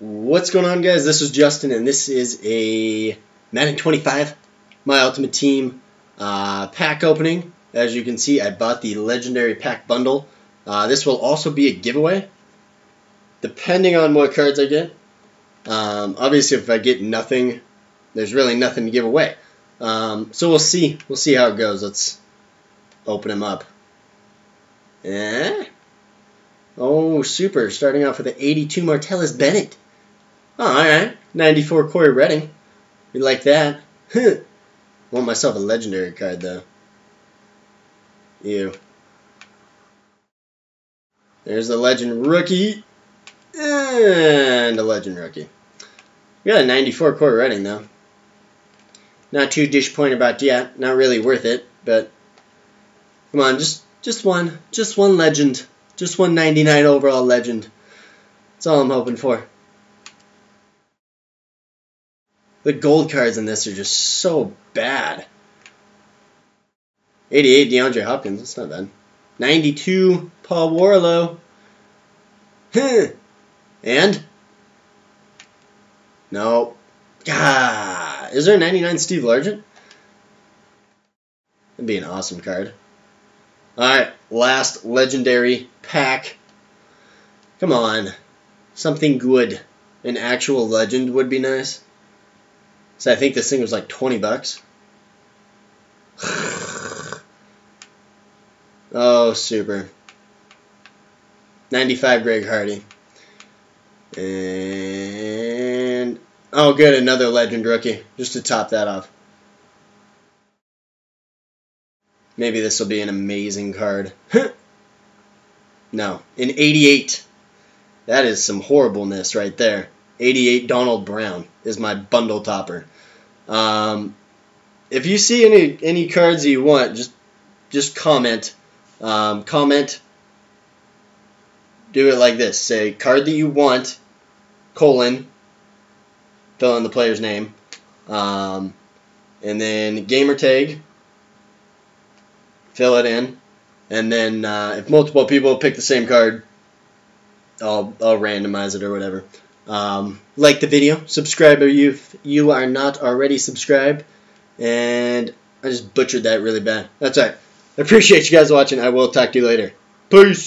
What's going on, guys? This is Justin, and this is a Madden 25 My Ultimate Team uh, pack opening. As you can see, I bought the Legendary Pack Bundle. Uh, this will also be a giveaway, depending on what cards I get. Um, obviously, if I get nothing, there's really nothing to give away. Um, so we'll see. We'll see how it goes. Let's open them up. Eh? Oh, super. Starting off with an 82 Martellus Bennett. Oh, alright. 94 Cory Redding. We like that. Want myself a legendary card, though. Ew. There's a legend rookie. And a legend rookie. We got a 94 Cory Redding, though. Not too disappointed about yet. Not really worth it, but come on, just just one, just one legend, just one 99 overall legend. That's all I'm hoping for. The gold cards in this are just so bad. 88 DeAndre Hopkins, that's not bad. 92 Paul Worrilow. and? No. Ah, is there a 99 Steve Largent? That'd be an awesome card. Alright, last legendary pack. Come on. Something good. An actual legend would be nice. So I think this thing was like 20 bucks. oh, super. 95 Greg Hardy. And oh good, another legend rookie just to top that off. Maybe this will be an amazing card. no, an 88. That is some horribleness right there. 88 Donald Brown is my bundle topper. Um, if you see any any cards you want, just just comment. Um, comment. Do it like this. Say card that you want, colon, fill in the player's name, um, and then gamer tag, fill it in, and then uh, if multiple people pick the same card, I'll, I'll randomize it or whatever. Um, like the video, subscribe if you are not already subscribed, and I just butchered that really bad. That's alright. I appreciate you guys watching. I will talk to you later. Peace!